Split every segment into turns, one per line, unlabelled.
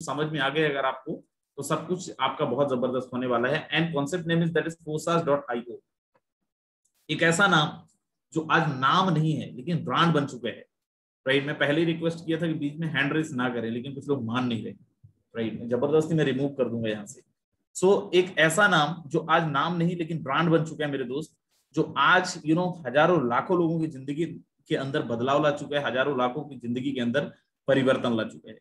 समझ में आ गए अगर आपको तो सब कुछ आपका बहुत ज़बरदस्त होने वाला है। And concept name is that is Forsage dot I O एक ऐसा नाम जो आज नाम नहीं है लेकिन ब्रांड बन चुका है। राइट मैं पहले ही रिक्वेस्ट किया था कि बीच में हैंड रेस ना करें लेकिन कुछ लोग मान नहीं रहे। राइट ज़बरदस्ती मैं रिमूव कर दूँगा यहाँ से। सो so, एक ऐसा नाम जो आज नाम नहीं लेकिन ब्रांड बन चुका है मेरे दोस्त जो आज यू नो हज़ारों लाखों लोगों की ज़िंदगी के अंदर बदलाव ला चुका है हज़ारों लाखों की ज़िंदगी के अंदर परिवर्तन ला चुका है।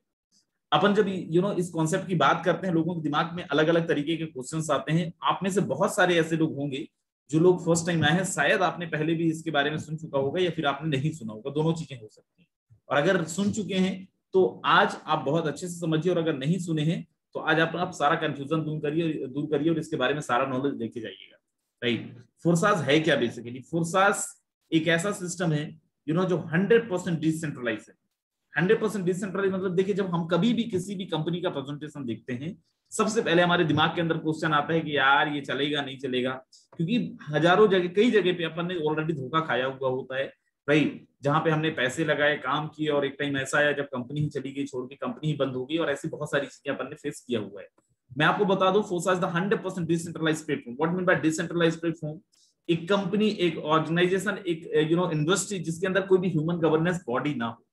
अपन जब यू नो इस कॉन्सेप्ट की बात करते हैं लोगों के दिमाग में अलग अलग तरीके के क्वेश्चन आते हैं। आप में से बहुत सारे ऐसे लोग होंगे जो लोग फ़र्स्ट टाइम आए हैं शायद आपने पहले भी इसके बारे में सुन चुका होगा या फिर आपने नहीं सुना होगा दोनों चीज़ें हो सकती हैं। और अगर सुन चुके हैं तो आज आप बहुत अच्छे से समझिए और अगर नहीं सुने हैं तो आज आप, आप सारा कंफ्यूजन दूर करिए दूर करिए और इसके बारे में सारा नॉलेज लेके जाइएगा। राइट फोर्सास है क्या बेसिकली फोर्सास एक ऐसा सिस्टम है यू नो जो हंड्रेड परसेंट डिसेंट्रलाइज है। हंड्रेड परसेंट डिसेंट्रलाइज मतलब देखिए, जब हम कभी भी किसी भी कंपनी का प्रेजेंटेशन देखते हैं, सबसे पहले हमारे दिमाग के अंदर क्वेश्चन आता है कि यार, ये चलेगा, नहीं चलेगा? क्योंकि हज़ारों जगह, कई जगह पे अपन ने ऑलरेडी धोखा खाया हुआ होता है। राइट जहाँ पे हमने पैसे लगाए, काम किए और एक टाइम ऐसा आया जब कंपनी ही चली गई, छोड़ के कंपनी ही बंद हो गई और ऐसी बहुत सारी चीज़ें अपन ने फेस किया हुआ है। मैं आपको बता दूँ Forsage is the hundred percent decentralize platform what mean by decentralize platform एक कंपनी एक ऑर्गेनाइजेशन एक यू नो इंडस्ट्री जिसके अंदर कोई भी ह्यूमन गवर्नेंस बॉडी ना हो।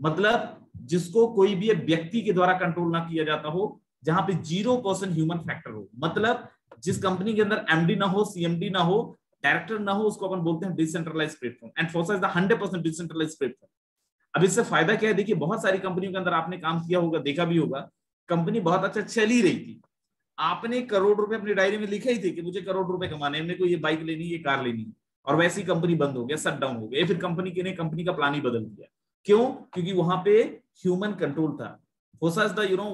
मतलब जिसको कोई भी व्यक्ति के द्वारा कंट्रोल ना किया जाता हो, जहाँ पे ज़ीरो परसेंट ह्यूमन फैक्टर हो। मतलब जिस कंपनी के अंदर एमडी ना हो सीएमडी ना हो डायरेक्टर ना हो, उसको अपन बोलते हैं decentralize platform and Forsage is the hundred percent decentralize platform अब इससे फ़ायदा क्या है? देखिए, बहुत सारी कंपनियों के अंदर आपने काम किया होगा, देखा भी होगा कंपनी बहुत अच्छा चल ही रही थी। आपने करोड़ रुपए अपनी डायरी में लिखे ही थे कि मुझे करोड़ रुपए कमाने मेरे को ये बाइक लेनी ये कार लेनी और वैसी कंपनी बंद हो गया शट डाउन हो गया। फिर कंपनी के ने कंपनी का प्लान ही बदल दिया। क्यों? क्योंकि वहाँ पे ह्यूमन कंट्रोल था। Forsage is the you know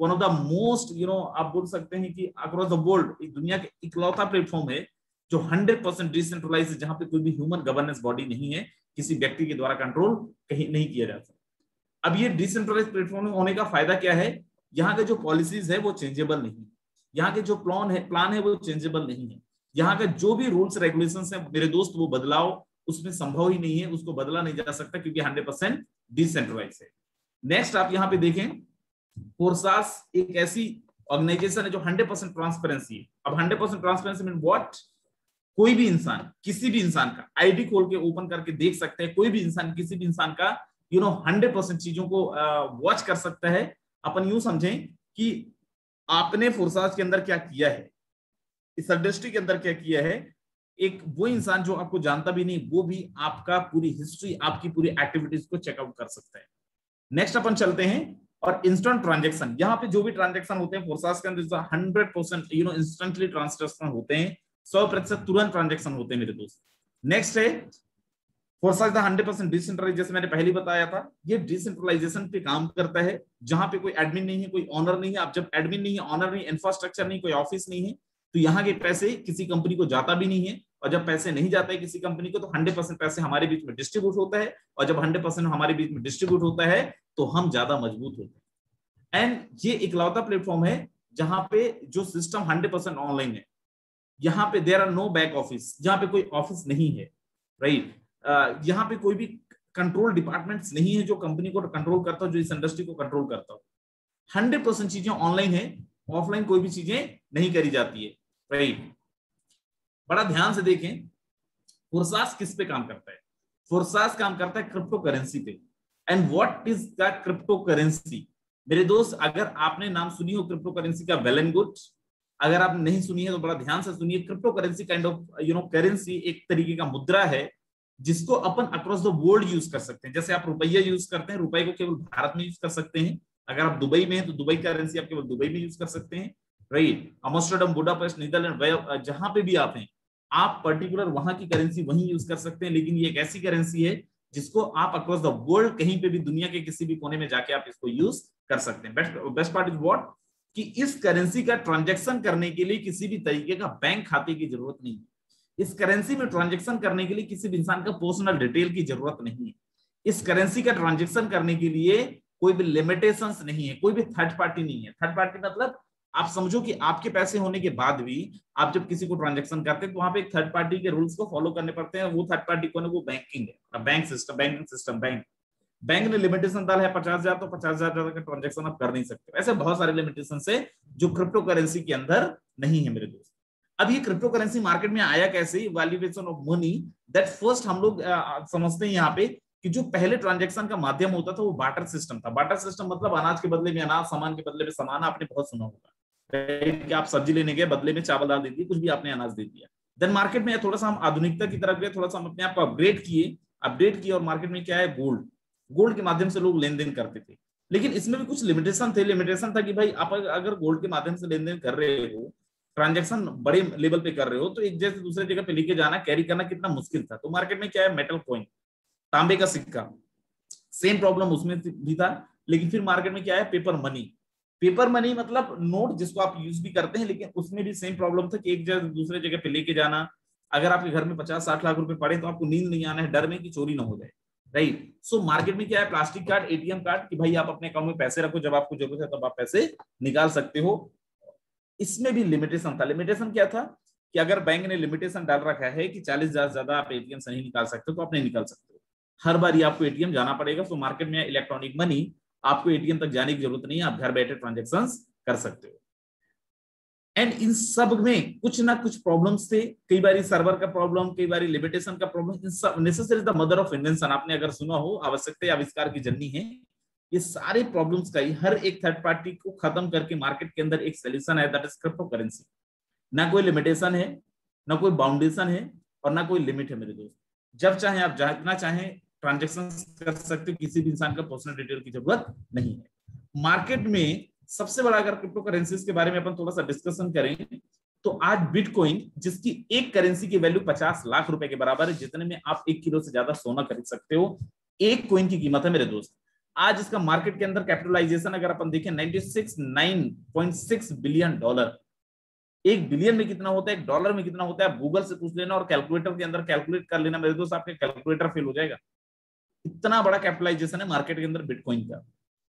one of the most you know आप बोल सकते हैं कि अक्रॉस द वर्ल्ड दुनिया के इकलौता प्लेटफॉर्म है, जो 100 परसेंट डिसेंट्रलाइज है, जहाँ पे कोई भी ह्यूमन गवर्नेंस बॉडी नहीं है, किसी व्यक्ति के द्वारा कंट्रोल कहीं, नहीं किया जा सकता। अब ये डिसेंट्रलाइज प्लेटफॉर्म होने का फ़ायदा क्या है? यहाँ के जो पॉलिसीज़ है, वो चेंजेबल नहीं है। यहाँ के जो प्लान है प्लान है, वो चेंजेबल नहीं है। यहाँ का जो भी रूल्स रेगुलेशन है, मेरे दोस्त, वो बदलाव उसमें संभव ही नहीं है, उसको बदला नहीं जा सकता क्योंकि हंड्रेड परसेंट डिसेंट्रलाइज है। नेक्स्ट आप यहाँ पे देखें फोर्सास एक ऐसी ऑर्गेनाइजेशन है जो हंड्रेड परसेंट ट्रांसपेरेंसी है। अब hundred percent transparency mean what कोई भी इंसान, किसी भी इंसान का आईडी खोल के ओपन करके देख सकते हैं, कोई भी इंसान, किसी भी इंसान का यू नो हंड्रेड परसेंट चीज़ों को वॉच कर सकता है। अपन यूँ समझें कि आपने फोर्सास के अंदर क्या किया है? इस इंडस्ट्री के अंदर क्या किया है? एक वो इंसान जो आपको जानता भी नहीं, वो भी आपका पूरी हिस्ट्री आपकी पूरी एक्टिविटीज़ को चेकआउट कर सकता है। नेक्स्ट अपन चलते हैं और इंस्टेंट ट्रांजेक्शन यहाँ पे जो भी ट्रांजेक्शन होते हैं फोर्सास के अंदर hundred percent you know instantly transaction होते हैं, सौ प्रतिशत तुरंत ट्रांजेक्शन होते हैं मेरे दोस्त। नेक्स्ट है मैंने पहले बताया था, ये डिसेंट्रलाइजेशन पे काम करता है, जहाँ पे कोई एडमिन नहीं है, कोई ऑनर नहीं है। आप जब एडमिन नहीं है ऑनर नहीं इंफ्रास्ट्रक्चर नहीं, कोई ऑफ़िस नहीं है तो यहाँ के पैसे किसी कंपनी को जाता भी नहीं है और जब पैसे नहीं जाते हैं किसी कंपनी को तो हंड्रेड परसेंट पैसे हमारे बीच में डिस्ट्रीब्यूट होता है और जब हंड्रेड परसेंट हमारे बीच में डिस्ट्रीब्यूट होता है तो हम ज़्यादा मज़बूत होते हैं। एंड ये इकलौता प्लेटफॉर्म है जहाँ पे जो सिस्टम हंड्रेड परसेंट ऑनलाइन है यहाँ पे there are no back office जहाँ पे कोई ऑफ़िस नहीं है राइट uh, यहाँ पे कोई भी कंट्रोल डिपार्टमेंट्स नहीं है जो कंपनी को कंट्रोल करता हो जो इस इंडस्ट्री को कंट्रोल करता हो। हंड्रेड परसेंट चीज़ें ऑनलाइन है ऑफलाइन कोई भी चीज़ें नहीं करी जाती है। राइट बड़ा ध्यान से देखें, फोर्सास किस पे काम करता है? फोर्सास काम करता है क्रिप्टो करेंसी पे। And what is the crypto currency मेरे दोस्त, अगर आपने नाम सुनी हो क्रिप्टो करेंसी का वेल एंड गुड अगर आप नहीं सुनी है तो बड़ा ध्यान से सुनिए। Crypto currency kind of you know currency एक तरीके का मुद्रा है जिसको अपन अक्रॉस द वर्ल्ड यूज़ कर सकते हैं। जैसे आप रुपया यूज़ करते हैं रुपए को केवल भारत में यूज़ कर सकते हैं। अगर आप दुबई में हैं तो दुबई करेंसी आप केवल दुबई में यूज़ कर सकते हैं। राइट? अमोस्टरडम, बुडापेस्ट, नीदरलैंड जहाँ पे भी आप हैं, आप पर्टिकुलर वहाँ की करेंसी वहीं यूज़ कर सकते हैं, लेकिन ये एक ऐसी करेंसी है जिसको आप अक्रॉस द वर्ल्ड कहीं पे भी, दुनिया के किसी भी कोने में जाके आप इसको यूज़ कर सकते हैं। Best best part is what कि इस करेंसी का ट्रांजैक्शन करने के लिए किसी भी तरीके का बैंक खाते की ज़रूरत नहीं है। इस करेंसी में ट्रांजेक्शन करने के लिए किसी भी इंसान का पर्सनल डिटेल की ज़रूरत नहीं है। इस करेंसी का ट्रांजेक्शन करने के लिए कोई भी लिमिटेशंस नहीं है, कोई भी थर्ड पार्टी नहीं है। थर्ड पार्टी मतलब आप समझो कि आपके पैसे होने के बाद भी आप जब किसी को ट्रांजेक्शन करते हैं तो वहाँ पे एक थर्ड पार्टी के रूल्स को फॉलो करने पड़ते हैं। वो थर्ड पार्टी कौन है वो बैंकिंग है। Bank system banking system bank bank ने लिमिटेशन डाला है पचास हज़ार तो पचास हज़ार का ट्रांजेक्शन आप कर नहीं सकते ऐसे बहुत सारे लिमिटेशन है जो क्रिप्टो करेंसी के अंदर नहीं है मेरे दोस्त। अब ये क्रिप्टो करेंसी मार्केट में आया कैसे? Valuation of money that first हम लोग समझते हैं यहाँ पे कि जो पहले ट्रांजेक्शन का माध्यम होता था, वो बाटर सिस्टम था। बाटर सिस्टम मतलब अनाज के बदले में अनाज, सामान के बदले में सामान, आपने बहुत सुना होगा। कि आप सब्ज़ी लेने के बदले में चावल डाल दे दिए, कुछ भी आपने अनाज दे दिया। देन मार्केट में थोड़ा सा हम आधुनिकता की तरफ़ गए, थोड़ा सा हम अपने आप को अपग्रेड किए। अपडेट किए और मार्केट में क्या है? गोल्ड गोल्ड के माध्यम से लोग लेन करते थे। लेकिन इसमें भी कुछ लिमिटेशन थे। लिमिटेशन था कि भाई, आप अगर गोल्ड के माध्यम से लेन कर रहे हो ट्रांजेक्शन बड़े लेवल पे कर रहे हो तो एक जैसे दूसरे जगह पे लेके जाना कैरी करना कितना मुश्किल था। तो मार्केट में क्या है? मेटल कॉइन तांबे का सिक्का। सेम प्रॉब्लम उसमें भी था। लेकिन फिर मार्केट में क्या है? पेपर मनी पेपर मनी मतलब नोट जिसको आप यूज़ भी करते हैं, लेकिन उसमें भी सेम प्रॉब्लम था कि एक जगह दूसरे जगह पे लेके जाना। अगर आपके घर में पचास साठ लाख रुपए पड़े तो आपको नींद नहीं आना है, डर में कि चोरी ना हो जाए राइट सो मार्केट में क्या है प्लास्टिक कार्ड एटीएम कार्ड कि भाई आप अपने अकाउंट में पैसे रखो, जब आपको ज़रूरत है तब आप पैसे निकाल सकते हो। इसमें भी लिमिटेशन था। लिमिटेशन क्या था कि अगर बैंक ने लिमिटेशन डाल रखा है कि चालीस हज़ार ज़्यादा आप एटीएम से नहीं निकाल सकते तो आप नहीं निकाल सकते हो। हर बार आपको एटीएम जाना पड़ेगा। सो मार्केट में इलेक्ट्रॉनिक मनी आपको एटीएम तक जाने की ज़रूरत नहीं है, आप घर बैठे ट्रांजेक्शन कर सकते हो। एंड इन सब में कुछ ना कुछ प्रॉब्लम्स थे, कई बार सर्वर का प्रॉब्लम कई बार लिमिटेशन का प्रॉब्लम इन सब necessary the mother of invention आपने अगर सुना हो, आवश्यकता आविष्कार की जर्नी है, ये सारे प्रॉब्लम्स का ही, हर एक थर्ड पार्टी को खत्म करके मार्केट के अंदर एक सोल्यूशन है दैट इज़ क्रिप्टो करेंसी ना कोई लिमिटेशन है, ना कोई बाउंडेशन है, और ना कोई लिमिट है मेरे दोस्त। जब चाहे आप जितना चाहे ट्रांजेक्शन कर सकते हो, किसी भी इंसान का पर्सनल डिटेल की ज़रूरत नहीं है। मार्केट में सबसे बड़ा अगर क्रिप्टो करेंसीज के बारे में अपन थोड़ा सा डिस्कशन करें तो आज बिटकॉइन जिसकी एक करेंसी की वैल्यू 50 लाख रुपए के बराबर है, जितने में आप एक किलो से ज़्यादा सोना खरीद सकते हो, एक कोइन की कीमत है मेरे दोस्त। आज इसका मार्केट के अंदर कैपिटलाइजेशन अगर अपन देखें 96 9.6 बिलियन डॉलर एक बिलियन में कितना होता है, एक डॉलर में कितना होता है गूगल से पूछ लेना और कैलकुलेटर के अंदर कैलकुलेट कर लेना। मेरे दोस्त, आपके कैलकुलेटर फेल हो जाएगा। इतना बड़ा कैपिटलाइजेशन है मार्केट के अंदर बिटकॉइन का।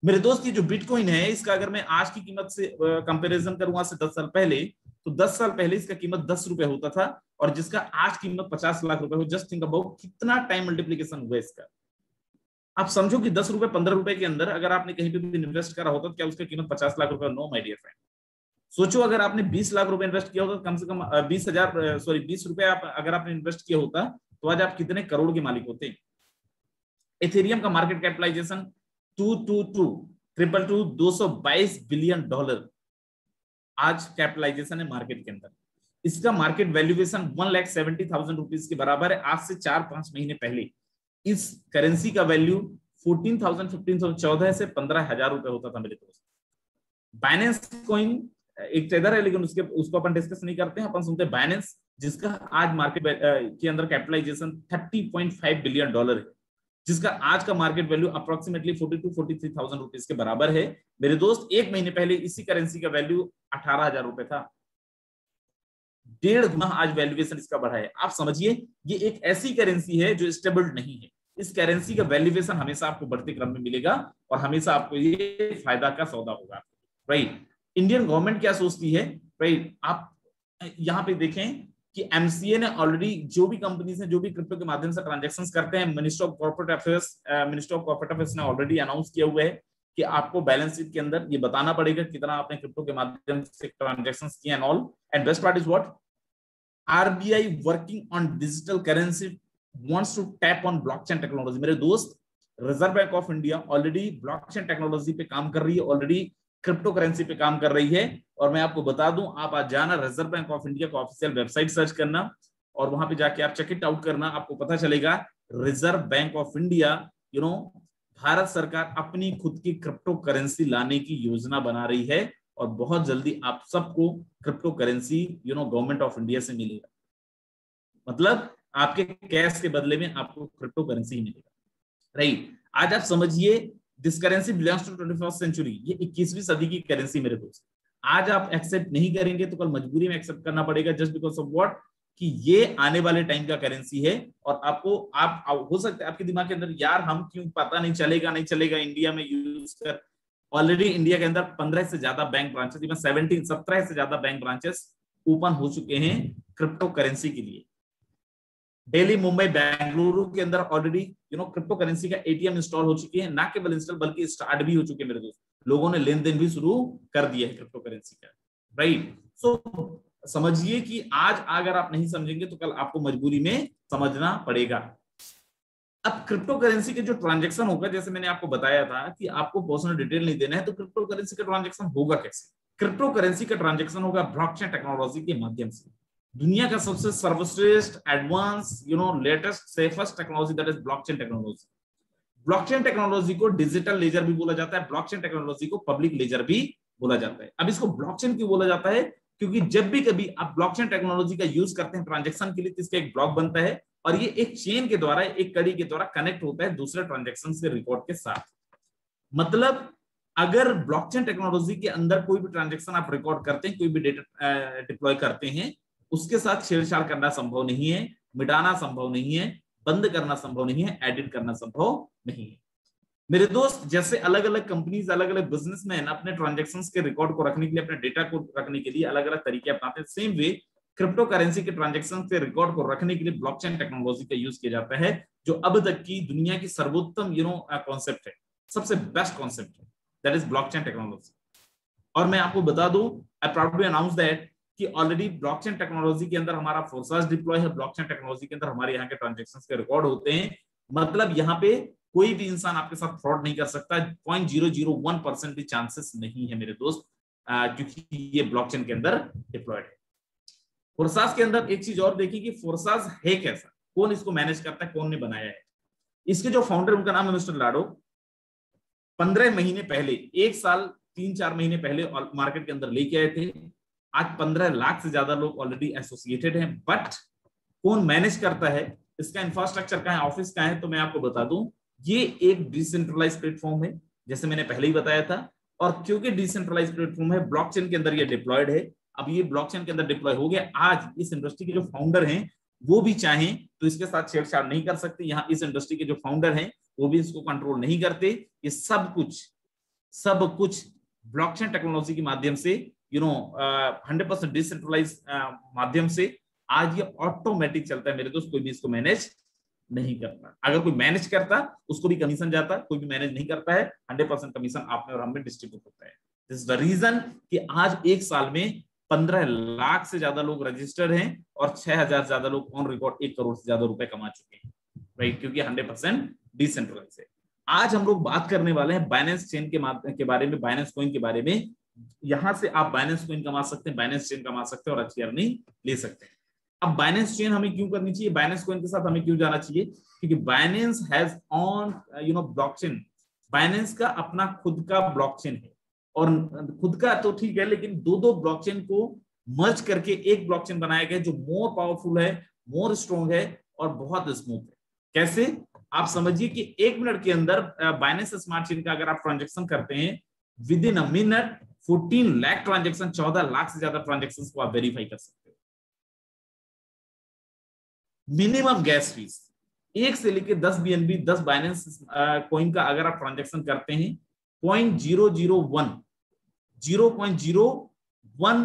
मेरे दोस्त, ये जो बिटकॉइन है, इसका अगर मैं आज की कीमत से कंपैरिजन करूँगा से दस साल पहले तो दस साल पहले इसका कीमत दस रुपए होता था और जिसका आज कीमत पचास लाख रुपए हो जस्ट थिंक अबाउट कितना टाइम मल्टीप्लीकेशन हुआ इसका। आप समझो कि दस रुपए पंद्रह रुपए के अंदर अगर आपने कहीं पे भी इन्वेस्ट करा होता तो क्या उसका कीमत पचास लाख रुपए? नो माई डियर फ्रेंड सोचो, अगर आपने बीस लाख रुपए इन्वेस्ट किया होता कम से कम बीस हज़ार सॉरी बीस रुपए आप, अगर आपने इन्वेस्ट किया होता तो आज आप कितने करोड़ के मालिक होते? एथेरियम का market capitalization two two two triple two दो सौ बाईस बिलियन डॉलर आज कैपिटलाइजेशन है मार्केट के अंदर। इसका market valuation one lakh seventy thousand rupees के बराबर है, आज से चार पाँच महीने पहले। इस करेंसी का value fourteen thousand fifteen thousand चौदह से पंद्रह हज़ार रुपए होता था मेरे दोस्त। बाइनेंस कोइन एक ट्रेडर है, लेकिन उसके, उसको अपन डिस्कस नहीं करते हैं, अपन सुनते हैं बाइनेंस जिसका आज मार्केट के अंदर कैपिटलाइजेशन 30.5 बिलियन डॉलर है। जिसका आज का market value approximately forty two forty three thousand rupees के बराबर है। मेरे दोस्त, एक महीने पहले इसी करेंसी का वैल्यू अठारह हज़ार रुपए था। डेढ़ गुना आज वैल्यूएशन इसका बढ़ा है। आप समझिए, ये एक ऐसी करेंसी है जो स्टेबल नहीं है। इस करेंसी का वैल्यूएशन हमेशा आपको बढ़ते क्रम में मिलेगा और हमेशा आपको ये फ़ायदा का सौदा होगा। राइट इंडियन गवर्नमेंट क्या सोचती है? राइट आप यहाँ पे देखें कि एमसीए ने ऑलरेडी जो भी कंपनीज़ हैं जो भी क्रिप्टो के माध्यम से ट्रांजेक्शन करते हैं minister of corporate affairs minister of corporate affairs ने ऑलरेडी अनाउंस किया हुआ है कि आपको बैलेंस शीट के अंदर ये बताना पड़ेगा कितना आपने क्रिप्टो के माध्यम से ट्रांजेक्शन किए and all and best part is what RBI working on digital currency wants to tap on blockchain technology मेरे दोस्त Reserve Bank of India already blockchain technology पे काम कर रही है ऑलरेडी क्रिप्टो करेंसी पे काम कर रही है। और मैं आपको बता दूँ, आप आज जाना रिज़र्व बैंक ऑफ़ इंडिया का ऑफिशियल वेबसाइट सर्च करना और वहाँ पे जाके आप चेक इट आउट करना, आपको पता चलेगा Reserve Bank of India you know Bharat सरकार अपनी खुद की क्रिप्टो करेंसी लाने की योजना बना रही है और बहुत जल्दी आप सबको crypto currency you know government of India से मिलेगा। मतलब आपके कैश के बदले में आपको क्रिप्टो करेंसी ही मिलेगा। राइट आज आप समझिए this currency belongs to twenty first century ये इक्कीसवीं सदी की करेंसी मेरे दोस्त। आज आप एक्सेप्ट नहीं करेंगे तो कल मजबूरी में एक्सेप्ट करना पड़ेगा जस्ट बिकॉज़ ऑफ़ व्हाट कि ये आने वाले टाइम का करेंसी है और आपको, आप हो सकता है आपके दिमाग के अंदर, यार, हम क्यों पता नहीं चलेगा नहीं चलेगा? इंडिया में यूज़ कर ऑलरेडी इंडिया के अंदर पंद्रह से ज़्यादा बैंक ब्रांचेस सेवनटीन सत्रह से ज़्यादा बैंक ब्रांचेस ओपन हो चुके हैं क्रिप्टो करेंसी के लिए। दिल्ली मुंबई, बेंगलुरु के अंदर already you know crypto currency का एटीएम इंस्टॉल हो चुकी है, ना केवल इंस्टॉल बल्कि स्टार्ट भी हो चुके हैं मेरे दोस्त। लोगों ने लेन देन भी शुरू कर दिया है क्रिप्टो करेंसी का राइट सो समझिए कि आज अगर आप नहीं समझेंगे तो कल आपको मजबूरी में समझना पड़ेगा। अब क्रिप्टो करेंसी के जो ट्रांजेक्शन होगा, जैसे मैंने आपको बताया था कि आपको पर्सनल डिटेल नहीं देना है तो क्रिप्टो करेंसी का ट्रांजेक्शन होगा कैसे? क्रिप्टो करेंसी का ट्रांजेक्शन होगा ब्लॉकचेन टेक्नोलॉजी के माध्यम से। दुनिया का सबसे सर्वश्रेष्ठ advance you know latest safest technology that is blockchain technology blockchain technology को डिजिटल लेजर भी बोला जाता है ब्लॉकचेन टेक्नोलॉजी को पब्लिक लेजर भी बोला जाता है। अब इसको ब्लॉकचेन क्यों बोला जाता है? क्योंकि जब भी कभी आप ब्लॉकचेन टेक्नोलॉजी का यूज़ करते हैं ट्रांजेक्शन के लिए तो इसका एक ब्लॉक बनता है और ये एक चेन के द्वारा, एक कड़ी के द्वारा कनेक्ट होता है दूसरे ट्रांजेक्शन के रिकॉर्ड के साथ। मतलब अगर ब्लॉकचेन टेक्नोलॉजी के अंदर कोई भी ट्रांजेक्शन आप रिकॉर्ड करते हैं, कोई भी डेटा डिप्लॉय करते हैं उसके साथ छेड़छाड़ करना संभव नहीं है, मिटाना संभव नहीं है, बंद करना संभव नहीं है एडिट करना संभव नहीं है। मेरे दोस्त, जैसे अलग अलग कंपनीज़ अलग अलग बिजनेसमैन अपने ट्रांजेक्शन के रिकॉर्ड को रखने के लिए, अपने डेटा को रखने के लिए अलग अलग तरीके अपनाते हैं। सेम वे क्रिप्टो करेंसी के ट्रांजेक्शन के रिकॉर्ड को रखने के लिए ब्लॉकचेन टेक्नोलॉजी का यूज़ किया जाता है, जो अब तक की दुनिया की सर्वोत्तम यू नो कॉन्सेप्ट है। सबसे बेस्ट कॉन्सेप्ट है। दैट इज़ ब्लॉकचेन टेक्नोलॉजी और मैं आपको बता दूँ आई प्राउडली अनाउंस दैट कि ऑलरेडी ब्लॉकचेन टेक्नोलॉजी के अंदर हमारा फोर्सास डिप्लॉय है ब्लॉकचेन टेक्नोलॉजी के अंदर हमारे यहाँ के ट्रांजेक्शन के रिकॉर्ड होते हैं। मतलब यहाँ पे कोई भी इंसान आपके साथ फ्रॉड नहीं कर सकता point zero zero one percent भी चांसेस नहीं है मेरे दोस्त क्योंकि ये ब्लॉकचेन के अंदर डिप्लॉयड है। फोर्सास के अंदर एक चीज़ और देखिए कि फोर्सास है कैसा, कौन इसको मैनेज करता है, कौन ने बनाया है। इसके जो फाउंडर उनका नाम है मिस्टर लाडो। पंद्रह महीने पहले, एक साल, तीन चार महीने पहले मार्केट के अंदर लेके आए थे। आज पंद्रह लाख से ज़्यादा लोग ऑलरेडी एसोसिएटेड हैं बट कौन मैनेज करता है? इसका इंफ्रास्ट्रक्चर का है? ऑफ़िस का है? तो मैं आपको बता दूँ, ये एक डिसेंट्रलाइज प्लेटफॉर्म है, जैसे मैंने पहले ही बताया था। और क्योंकि डिसेंट्रलाइज प्लेटफॉर्म है ब्लॉकचेन के अंदर ये डिप्लॉयड है, अब ये ब्लॉकचेन के अंदर डिप्लॉय हो गया। आज इस इंडस्ट्री के जो फाउंडर हैं, वो भी चाहें तो इसके साथ छेड़छाड़ नहीं कर सकते। यहाँ इस इंडस्ट्री के जो फाउंडर हैं, वो भी इसको कंट्रोल नहीं करते। ये सब कुछ सब कुछ ब्लॉकचेन टेक्नोलॉजी के माध्यम से you know hundred percent decentralize माध्यम से आज ये ऑटोमेटिक चलता है मेरे दोस्त, कोई भी इसको मैनेज नहीं करता। अगर कोई मैनेज करता, उसको भी कमीशन जाता, कोई भी मैनेज नहीं करता है हंड्रेड परसेंट कमीशन आप में और हम डिस्ट्रीब्यूट होता है। दिस द रीजन कि आज एक साल में पंद्रह लाख से ज़्यादा लोग रजिस्टर हैं और छह हज़ार से ज़्यादा लोग ऑन रिकॉर्ड एक करोड़ से ज़्यादा रुपए कमा चुके हैं राइट क्योंकि हंड्रेड परसेंट डिसेंट्रलाइज है। आज हम लोग बात करने वाले हैं बाइनेंस चेन के के बारे में बाइनेंस कॉइन के बारे में। यहाँ से आप बाइनेंस कॉइन कमा सकते हैं बाइनेंस चेन कमा सकते हैं और अच्छी अर्निंग ले सकते हैं। अब बाइनेंस चेन हमें क्यों करनी चाहिए? बाइनेंस कॉइन के साथ हमें क्यों जाना चाहिए? क्योंकि Binance has on you know blockchain Binance का अपना खुद का ब्लॉकचेन है। और खुद का तो ठीक है, लेकिन दो दो ब्लॉकचेन को मर्ज करके एक ब्लॉकचेन बनाया गया जो मोर पावरफुल है मोर स्ट्रॉन्ग है और बहुत स्मूथ है। कैसे? आप समझिए कि एक मिनट के अंदर बाइनेंस स्मार्ट चेन का अगर आप ट्रांजेक्शन करते हैं within a minute 14 lakh transaction 14 lakh से ज़्यादा ट्रांजेक्शन को आप वेरीफाई कर सकते हो। मिनिमम गैस फ़ीस एक से लेके दस बीएनबी दस बाइनेंस कॉइन का अगर आप ट्रांजेक्शन करते हैं point zero zero one zero point zero one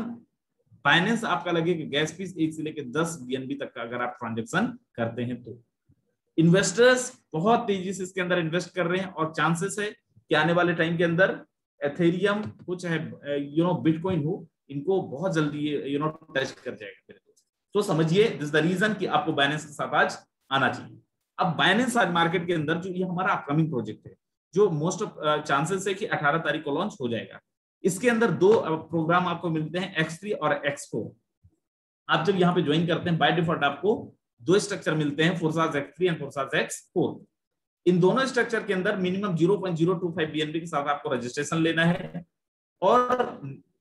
Binance आपका लगेगा गैस फ़ीस एक से लेकर दस बीएनबी तक का अगर आप ट्रांजेक्शन करते हैं तो। इन्वेस्टर्स बहुत तेज़ी से इसके अंदर इन्वेस्ट कर रहे हैं और चांसेस है कि आने वाले टाइम के अंदर एथेरियम हो चाहे यू नो बिटकॉइन हो, इनको बहुत जल्दी यू नो टच कर जाएगा मेरे दोस्त। तो समझिए दिस द रीजन कि आपको बाइनेंस के साथ आज आना चाहिए। अब बाइनेंस आज मार्केट के अंदर जो ये हमारा अपकमिंग प्रोजेक्ट है, जो मोस्ट ऑफ़ चांसेस है कि 18 तारीख को लॉन्च हो जाएगा। इसके अंदर दो प्रोग्राम आपको मिलते हैं एक्स थ्री और एक्स फोर आप जब यहाँ पे ज्वाइन करते हैं बाय डिफ़ॉल्ट आपको दो स्ट्रक्चर मिलते हैं Forsage X three and Forsage X four इन दोनों स्ट्रक्चर के अंदर मिनिमम 0.025 बीएनबी के साथ आपको रजिस्ट्रेशन लेना है। और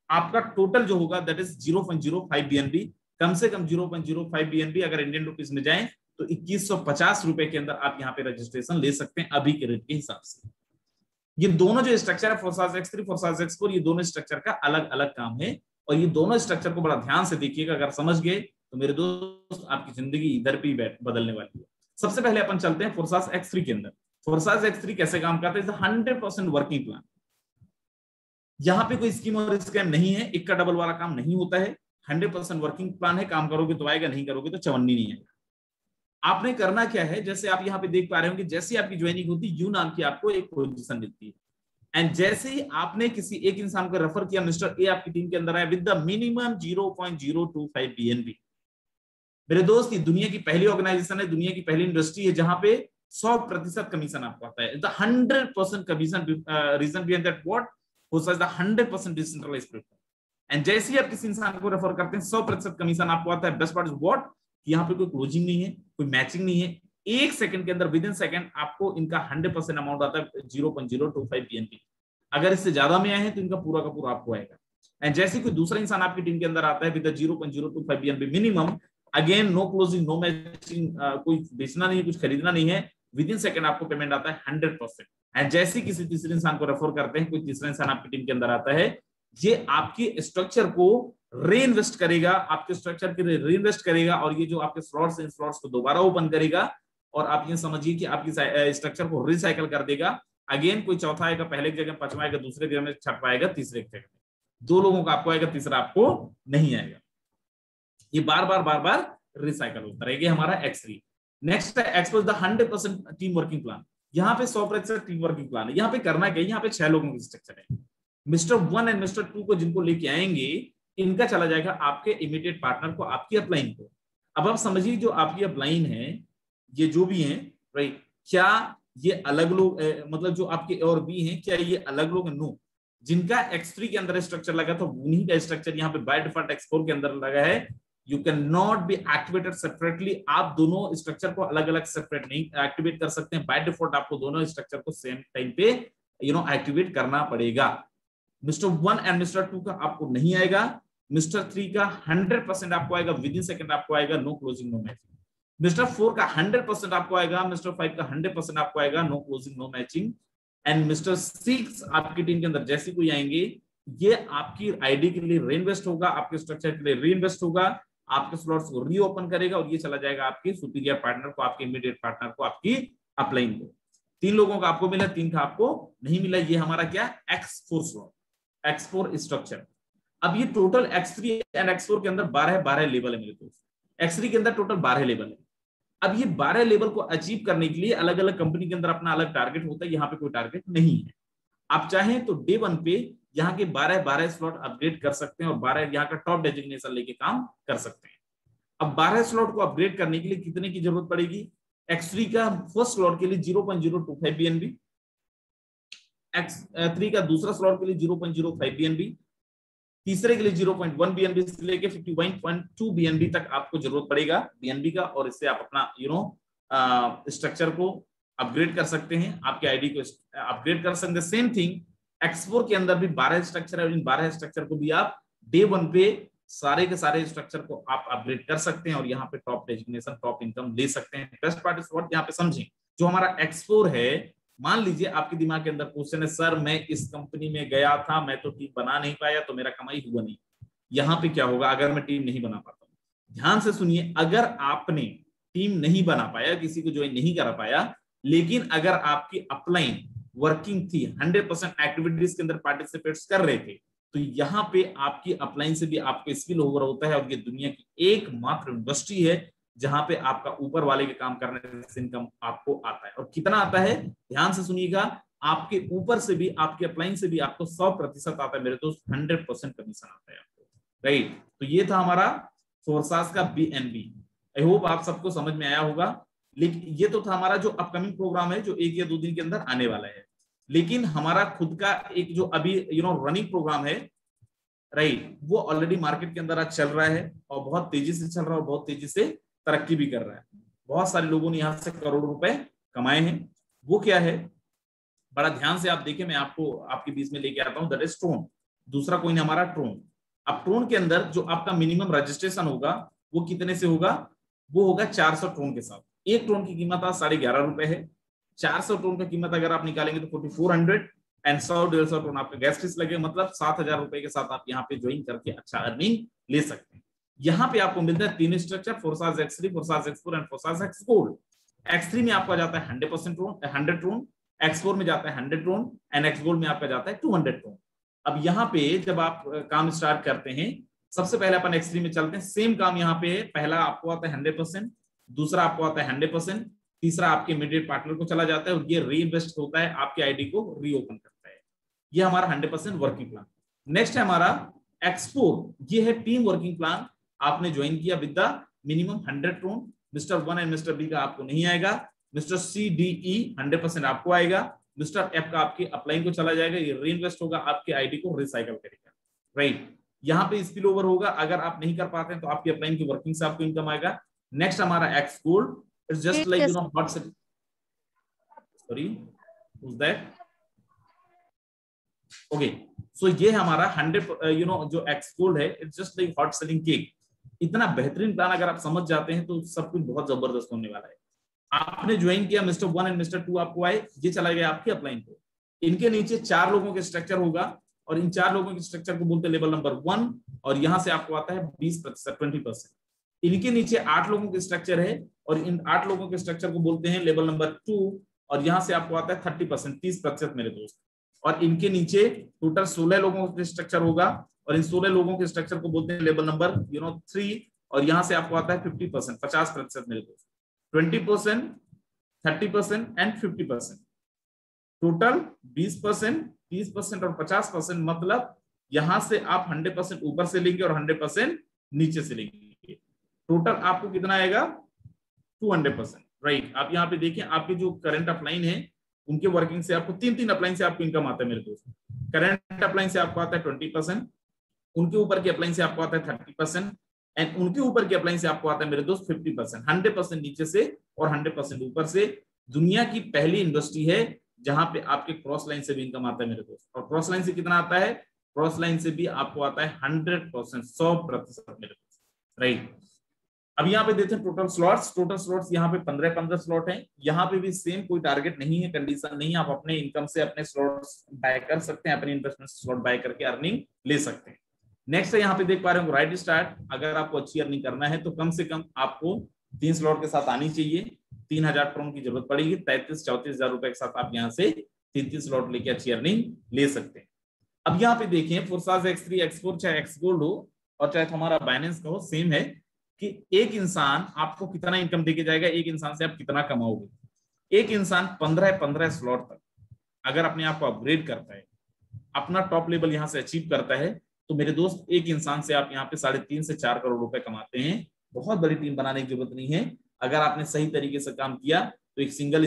आपका टोटल जो होगा दैट इज़ 0.05 बीएनबी कम से कम 0.05 बीएनबी अगर इंडियन रुपीज़ में जाए तो इक्कीस रुपए के अंदर आप यहाँ पे रजिस्ट्रेशन ले सकते हैं अभी के रेट के हिसाब से। ये दोनों जो स्ट्रक्चर है Forsage X three Forsage X four ये दोनों स्ट्रक्चर का अलग अलग काम है। और ये दोनों स्ट्रक्चर को बड़ा ध्यान से देखिएगा, अगर समझ गए तो मेरे दोस्त, आपकी ज़िंदगी इधर भी बदलने वाली है। सबसे पहले अपन चलते हैं फोर्सास एक्स थ्री के अंदर। फोर्सास एक्स थ्री कैसे काम करते हैं? हंड्रेड परसेंट वर्किंग प्लान यहाँ पे कोई स्कीम और स्कैम नहीं है इक्का डबल वाला काम नहीं होता है। हंड्रेड परसेंट वर्किंग प्लान है, काम करोगे तो आएगा, नहीं करोगे तो चवन्नी नहीं आएगा। आपने करना क्या है? जैसे आप यहाँ पे देख पा रहे हो कि जैसे आपकी ज्वाइनिंग होती है यू नाम की आपको एक पोजिशन मिलती है। एंड जैसे ही आपने किसी एक इंसान को रेफर किया मिस्टर ए आपकी टीम के अंदर आया विद द मिनिमम 0.025 बीएनबी मेरे दोस्त, ये दुनिया की पहली ऑर्गेनाइजेशन है, दुनिया की पहली इंडस्ट्री है जहाँ पे सौ प्रतिशत कमीशन आपको आता है। Hundred percent commission reason behind that what हो सकता है hundred percent decentralize platform and जैसे ही आप किसी इंसान को रेफर करते हैं, सौ प्रतिशत कमीशन आपको आता है। बेस्ट पार्ट इज़ व्हाट यहाँ पे कोई क्लोजिंग नहीं है, कोई मैचिंग नहीं है। एक सेकंड के अंदर विद इन सेकंड आपको इनका हंड्रेड परसेंट अमाउंट आता है zero point zero two five BNP अगर इससे ज़्यादा में आए हैं तो इनका पूरा का पूरा आपको आएगा। एंड जैसे कोई दूसरा इंसान आपकी टीम के अंदर आता है with zero point zero two five BNP minimum again no closing no matching कोई बेचना नहीं, कुछ खरीदना नहीं है। विद इन सेकंड आपको पेमेंट आता है हंड्रेड परसेंट एंड जैसे किसी तीसरे इंसान को रेफर करते हैं, कोई तीसरा इंसान आपकी टीम के अंदर आता है, ये आपकी स्ट्रक्चर को री इन्वेस्ट करेगा, आपके स्ट्रक्चर के री इन्वेस्ट करेगा और ये जो आपके स्लॉट्स हैं स्लॉट्स को दोबारा ओपन करेगा और आप ये समझिए कि आपकी स्ट्रक्चर को रिसाइकल कर देगा। अगेन कोई चौथा आएगा, पहले जगह, पांचवा आएगा, दूसरे जगह में छठ पाएगा तीसरे जगह दो लोगों का आपको आएगा, तीसरा आपको नहीं आएगा। ये बार बार बार बार रिसाइकल होता रहेगा। हमारा X three next expose the hundred percent team working plan यहाँ पे सौ प्रतिशत टीम वर्किंग प्लान है। यहाँ पे करना क्या यहाँ पे छह लोगों की स्ट्रक्चर है। Mister one and mister two को जिनको लेके आएँगे, इनका चला जाएगा आपके इमीडिएट पार्टनर को, आपकी अपलाइन को। अब आप समझिए जो आपकी अपलाइन है, ये जो भी है राइट क्या ये अलग लोग मतलब जो आपके और बी हैं, क्या ये अलग लोग? नो जिनका एक्स थ्री के अंदर स्ट्रक्चर लगा था उन्हीं का स्ट्रक्चर यहाँ पे बाय डिफ़ॉल्ट एक्स फोर के अंदर लगा है। You can not be activated separately आप दोनों स्ट्रक्चर को अलग अलग सेपरेट नहीं एक्टिवेट कर सकते हैं. बाय डिफ़ॉल्ट आपको दोनों स्ट्रक्चर को सेम टाइम पे यू नो एक्टिवेट करना पड़ेगा। Mister one and mister two का आपको नहीं आएगा। मिस्टर थ्री का हंड्रेड परसेंट आपको आएगा। विद इन सेकेंड आपको आएगा। No closing no matching mister four का हंड्रेड परसेंट आपको आएगा। मिस्टर फाइव का हंड्रेड परसेंट आपको आएगा। No closing no matching and mister six आपकी टीम के अंदर जैसे कोई आएँगे, ये आपकी आईडी के लिए री इन्वेस्ट होगा। आपके स्ट्रक्चर के लिए री इन्वेस्ट होगा। आपके स्लॉट्स को रीओपन करेगा और ये चला जाएगा आपके सुपीरियर पार्टनर को, आपके इमीडिएट पार्टनर को, आपकी अपलाइन को। तीन लोगों का आपको मिला, तीन का आपको नहीं मिला। ये हमारा क्या X four slot X four structure अब ये total X three and X four के अंदर बारह बारह लेवल है मेरे दोस्त। एक्स थ्री के अंदर टोटल बारह लेवल है। अब ये बारह लेवल को अचीव करने के लिए अलग अलग कंपनी के अंदर अपना अलग टारगेट होता है। यहाँ पे कोई टारगेट नहीं है। आप चाहें तो डे वन पे यहाँ के बारह बारह स्लॉट अपग्रेड कर सकते हैं और बारह यहाँ का टॉप डेजिग्नेशन लेके काम कर सकते हैं। अब बारह स्लॉट को अपग्रेड करने के लिए कितने की ज़रूरत पड़ेगी? एक्स थ्री का फ़र्स्ट स्लॉट के लिए zero point zero two five B X three का दूसरा स्लॉट के लिए zero point zero five B तीसरे के लिए 0.1 बीएनबी से लेके 51.2 बीएनबी तक आपको ज़रूरत पड़ेगा बी बीएनबी का और इससे आप अपना यू नो स्ट्रक्चर को अपग्रेड कर सकते हैं। आपके आईडी को अपग्रेड कर सकते सेम थिंग एक्सपोर के अंदर भी 12 स्ट्रक्चर है इन 12 स्ट्रक्चर को भी आप डे वन पे सारे के सारे स्ट्रक्चर को आप अपग्रेड कर सकते हैं और यहाँ पे टॉप डेजिग्नेशन टॉप इनकम ले सकते हैं। बेस्ट पार्ट इज़ व्हाट यहाँ पे समझें। जो हमारा एक्सपोर है, मान लीजिए आपके दिमाग के अंदर क्वेश्चन है, सर, मैं इस कंपनी में गया था, मैं तो टीम बना नहीं पाया तो मेरा कमाई हुआ नहीं। यहाँ पे क्या होगा? अगर मैं टीम नहीं बना पाता ध्यान से सुनिए, अगर आपने टीम नहीं बना पाया, किसी को ज्वाइन नहीं करा पाया, लेकिन अगर आपकी अपलाइन वर्किंग थी हंड्रेड परसेंट एक्टिविटीज़ के अंदर पार्टिसिपेट कर रहे थे तो यहाँ पे आपकी अपलाइन से भी आपको स्किल ओवर होता है और ये दुनिया की एकमात्र इंडस्ट्री है, जहाँ पे आपका ऊपर वाले के काम करने से इनकम आपको आता है। और कितना आता है? ध्यान से सुनिएगा, आपके ऊपर से भी, आपके अप्लाइन से भी आपको सौ प्रतिशत आता है, मेरे दोस्त हंड्रेड परसेंट कमीशन आता है आपको। राइट तो ये था हमारा फोरसास का बी आई होप आप सबको समझ में आया होगा। लेकिन ये तो था हमारा जो अपकमिंग प्रोग्राम है, जो एक या दो दिन के अंदर आने वाला है। लेकिन हमारा खुद का एक जो अभी यू नो रनिंग प्रोग्राम है राइट वो ऑलरेडी मार्केट के अंदर आज चल रहा है और बहुत तेज़ी से चल रहा है और बहुत तेज़ी से तरक्की भी कर रहा है। बहुत सारे लोगों ने यहाँ से करोड़ रुपए कमाए हैं। वो क्या है? बड़ा ध्यान से आप देखें, मैं आपको, आपके बीच में लेके आता हूँ दैट इज़ ट्रोन दूसरा कोई नहीं हमारा ट्रोन अब ट्रोन के अंदर जो आपका मिनिमम रजिस्ट्रेशन होगा, वो कितने से होगा? वो होगा 400 ट्रोन के साथ। एक ट्रोन की कीमत आज साढ़े ग्यारह रुपए है। 400 ट्रोन की कीमत अगर आप निकालेंगे तो फोर्टी फोर हंड्रेड एंड सौ, डेढ़ सौ ट्रोन आपका गैस फ़ीस लगे मतलब सात हज़ार रुपए के साथ आप यहाँ पे ज्वाइन करके अच्छा अर्निंग ले सकते हैं। यहाँ पे आपको मिलता है तीन structure Forsage X three Forsage X four and Forsage X gold X three में आपका जाता है hundred percent tron hundred tron X four में जाता है hundred tron and X gold में आपका जाता है टू हंड्रेड ट्रोन अब यहाँ पे जब आप काम स्टार्ट करते हैं, सबसे पहले अपन एक्स थ्री में चलते हैं। सेम काम यहाँ पे, पहला आपको आता है हंड्रेड परसेंट दूसरा आपको आता है हंड्रेड परसेंट, तीसरा आपके इमीडिएट पार्टनर को चला जाता है और ये री इन्वेस्ट होता है, आपके आईडी को रीओपन करता है। ये हमारा hundred percent working plan next है हमारा एक्सपोर्ट ये है टीम वर्किंग प्लान आपने ज्वाइन किया with the minimum hundred tron mister one and mister B का आपको नहीं आएगा। Mister C D E hundred percent आपको आएगा। मिस्टर एफ़ का आपके अपलाइन को चला जाएगा। ये री इन्वेस्ट होगा, आपके आईडी को रिसाइकल करेगा। राइट यहाँ पे स्पिल ओवर होगा। अगर आप नहीं कर पाते हैं तो आपकी अपलाइन की वर्किंग से आपको इनकम आएगा। नेक्स्ट हमारा X gold it's just like you know hot sorry that okay so ये हमारा हंड्रेड यू नो जो एक्स गोल्ड है it's just like hot selling cake इतना बेहतरीन प्लान अगर आप समझ जाते हैं तो सब कुछ बहुत ज़बरदस्त होने वाला है। आपने ज्वाइन किया mister one and mister two आपको आए ये चला गया आपके अपलाइन को इनके नीचे चार लोगों के स्ट्रक्चर होगा और इन चार लोगों के स्ट्रक्चर को बोलते हैं लेवल नंबर वन और यहाँ से आपको आता है बीस प्रतिशत ट्वेंटी परसेंट इनके नीचे आठ लोगों के स्ट्रक्चर है और इन आठ लोगों के स्ट्रक्चर को बोलते हैं लेवल नंबर टू और यहाँ से आपको आता है थर्टी परसेंट तीस प्रतिशत मेरे दोस्त। और इनके नीचे टोटल सोलह लोगों के स्ट्रक्चर होगा और इन सोलह लोगों के स्ट्रक्चर को बोलते हैं level number you know three और यहाँ से आपको आता है फिफ्टी परसेंट पचास प्रतिशत मेरे दोस्त। Twenty percent thirty percent and fifty percent total बीस परसेंट तीस परसेंट और पचास परसेंट मतलब यहाँ से आप हंड्रेड परसेंट ऊपर से लेंगे और हंड्रेड परसेंट नीचे से लेंगे। टोटल आपको कितना आएगा? टू हंड्रेड परसेंट राइट आप यहाँ पे देखिए, आपके जो करंट अपलाइन है, उनके वर्किंग से आपको तीन तीन अपलाइन से आपको इनकम आता है मेरे दोस्त। करंट अपलाइन से आपको आता है ट्वेंटी परसेंट उनके ऊपर के अपलाइन से आपको आता है थर्टी परसेंट एंड उनके ऊपर के अपलाइन से आपको आता है मेरे दोस्त फिफ्टी परसेंट हंड्रेड परसेंट नीचे से और हंड्रेड परसेंट ऊपर से। दुनिया की पहली इंडस्ट्री है जहाँ पे आपके क्रॉस लाइन से भी इनकम आता है मेरे दोस्त। और क्रॉस लाइन से कितना आता है? क्रॉस लाइन से भी आपको आता है हंड्रेड परसेंट सौ प्रतिशत मेरे दोस्त राइट अब यहाँ पे देते हैं टोटल स्लॉट्स टोटल स्लॉट्स यहाँ पे पंद्रह पंद्रह स्लॉट है। यहाँ पे भी सेम कोई टारगेट नहीं है कंडीशन नहीं आप अपने इनकम से अपने स्लॉट्स बाय कर सकते हैं, अपने इन्वेस्टमेंट स्लॉट बाय करके अर्निंग ले सकते हैं। नेक्स्ट है, यहाँ पे देख पा रहे हो राइट स्टार्ट अगर आपको अच्छी अर्निंग करना है तो कम से कम आपको तीन स्लॉट के साथ आनी चाहिए। तीन हज़ार क्रोन की ज़रूरत पड़ेगी। तैतीस, चौतीस हज़ार रुपए के साथ आप यहाँ से तीन तीन स्लॉट लेके अच्छी अर्निंग ले सकते हैं। अब यहाँ पे देखें Forsage X three X four चाहे एक्स गोल्ड हो और चाहे हमारा बाइनेंस का हो सेम है। कि एक इंसान आपको कितना इनकम देके जाएगा, एक इंसान से आप कितना कमाओगे। एक इंसान पंद्रह पंद्रह स्लॉट तक अगर अपने आप को अपग्रेड करता है, अपना टॉप लेवल यहाँ से अचीव करता है तो मेरे दोस्त, एक इंसान से आप यहाँ पे साढ़े तीन से चार करोड़ रुपए कमाते हैं। बहुत बड़ी टीम बनाने की ज़रूरत नहीं है। अगर आपने सही तरीके से काम किया तो एक सिंगल